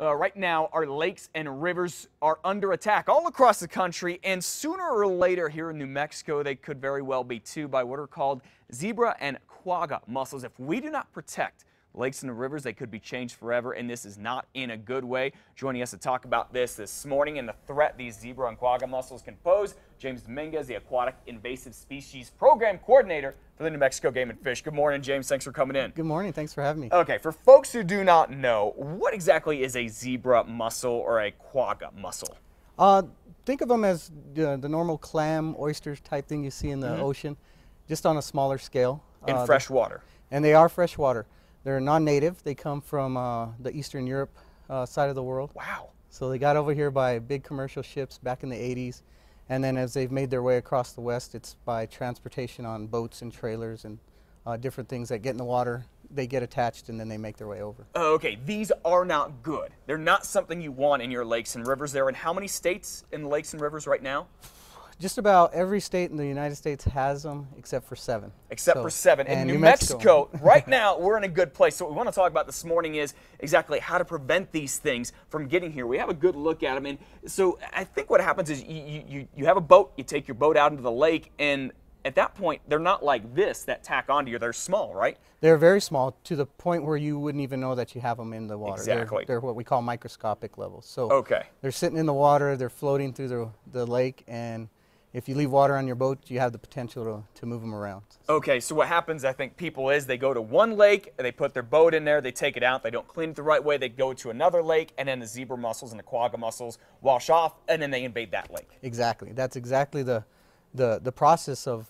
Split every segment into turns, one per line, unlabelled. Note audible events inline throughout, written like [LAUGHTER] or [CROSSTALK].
Uh, right now, our lakes and rivers are under attack all across the country, and sooner or later here in New Mexico, they could very well be too by what are called zebra and quagga mussels. If we do not protect lakes and the rivers, they could be changed forever, and this is not in a good way. Joining us to talk about this this morning and the threat these zebra and quagga mussels can pose, James Dominguez, the Aquatic Invasive Species Program Coordinator for the New Mexico Game and Fish. Good morning, James. Thanks for coming in.
Good morning. Thanks for having me.
Okay, for folks who do not know, what exactly is a zebra mussel or a quagga mussel?
Uh, think of them as the, the normal clam, oysters type thing you see in the mm -hmm. ocean, just on a smaller scale.
In uh, fresh water.
And they are fresh water. They're non-native. They come from uh, the Eastern Europe uh, side of the world.
Wow.
So they got over here by big commercial ships back in the 80s. And then as they've made their way across the West, it's by transportation on boats and trailers and uh, different things that get in the water. They get attached and then they make their way over.
Oh, okay, these are not good. They're not something you want in your lakes and rivers. They're in how many states in lakes and rivers right now?
Just about every state in the United States has them, except for seven.
Except so, for seven. In New, New Mexico, Mexico [LAUGHS] right [LAUGHS] now, we're in a good place. So what we want to talk about this morning is exactly how to prevent these things from getting here. We have a good look at them. And so I think what happens is you, you, you have a boat, you take your boat out into the lake, and at that point, they're not like this that tack onto you. They're small, right?
They're very small to the point where you wouldn't even know that you have them in the water.
Exactly.
They're, they're what we call microscopic levels. So
okay.
they're sitting in the water, they're floating through the, the lake, and if you leave water on your boat, you have the potential to, to move them around.
Okay, so what happens, I think, people is they go to one lake, they put their boat in there, they take it out, they don't clean it the right way, they go to another lake, and then the zebra mussels and the quagga mussels wash off, and then they invade that lake.
Exactly. That's exactly the, the, the process of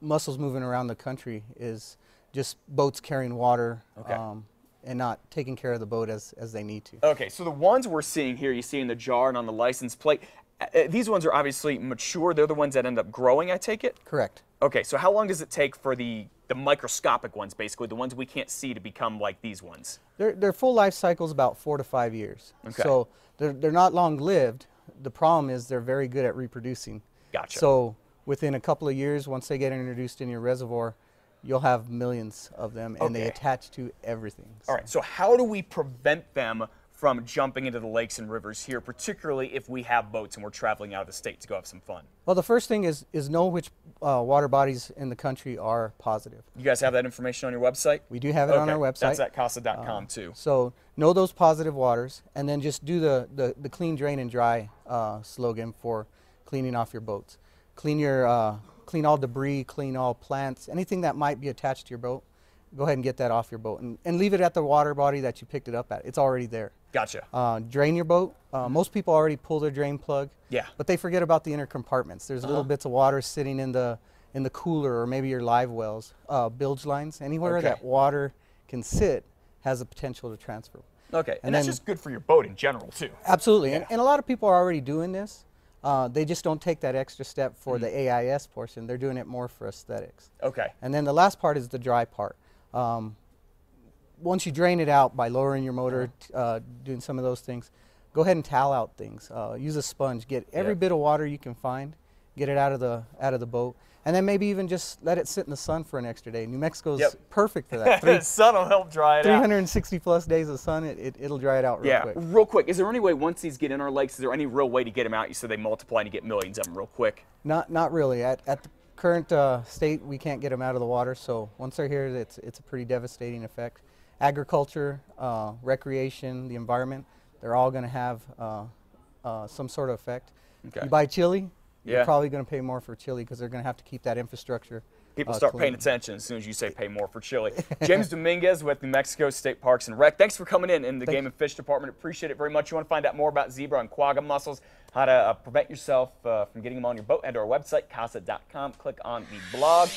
mussels moving around the country is just boats carrying water. Okay. Um, and not taking care of the boat as, as they need to.
Okay, so the ones we're seeing here, you see in the jar and on the license plate, Uh, uh, these ones are obviously mature. They're the ones that end up growing, I take it?
Correct.
Okay, so how long does it take for the, the microscopic ones, basically, the ones we can't see to become like these ones?
Their, their full life cycle is about four to five years. Okay. So they're, they're not long lived. The problem is they're very good at reproducing.
Gotcha.
So within a couple of years, once they get introduced in your reservoir, you'll have millions of them and okay. they attach to everything.
So. All right, so how do we prevent them from jumping into the lakes and rivers here, particularly if we have boats and we're traveling out of the state to go have some fun?
Well, the first thing is is know which uh, water bodies in the country are positive.
You guys have that information on your website?
We do have it okay. on our website.
That's at kasa.com uh, too.
So know those positive waters, and then just do the the, the clean, drain, and dry uh, slogan for cleaning off your boats. Clean your uh, clean all debris, clean all plants, anything that might be attached to your boat go ahead and get that off your boat and, and leave it at the water body that you picked it up at. It's already there.
Gotcha.
Uh, drain your boat. Uh, most people already pull their drain plug.
Yeah.
But they forget about the inner compartments. There's uh -huh. little bits of water sitting in the in the cooler or maybe your live wells, uh, bilge lines. Anywhere okay. that water can sit has the potential to transfer.
Okay, and, and that's then, just good for your boat in general too.
Absolutely, yeah. and, and, a lot of people are already doing this. Uh, they just don't take that extra step for mm the AIS portion. They're doing it more for aesthetics.
Okay.
And then the last part is the dry part. Um, once you drain it out by lowering your motor, uh, doing some of those things, go ahead and towel out things. Uh, use a sponge. Get every bit of water you can find. Get it out of the out of the boat, and then maybe even just let it sit in the sun for an extra day. New Mexico's yep. perfect for that. [LAUGHS]
the sun will help dry it
360 out. plus days of sun, it, it, will dry it out real
yeah.
quick.
real quick. Is there any way once these get in our lakes, is there any real way to get them out? You said they multiply and you get millions of them real quick.
Not not really. At, at the current uh, state, we can't get them out of the water. So once they're here, it's it's a pretty devastating effect. Agriculture, uh, recreation, the environment, they're all going to have uh, uh, some sort of effect. Okay. You buy chili, yeah. you're probably going to pay more for chili because they're going to have to keep that infrastructure
People uh, start paying attention as soon as you say pay more for chili. [LAUGHS] James Dominguez with New Mexico State Parks and Rec. Thanks for coming in in the Thanks. Game and Fish Department. Appreciate it very much. You want to find out more about zebra and quagga mussels, how to uh, prevent yourself uh, from getting them on your boat, head to our website, kasa.com. Click on the blog.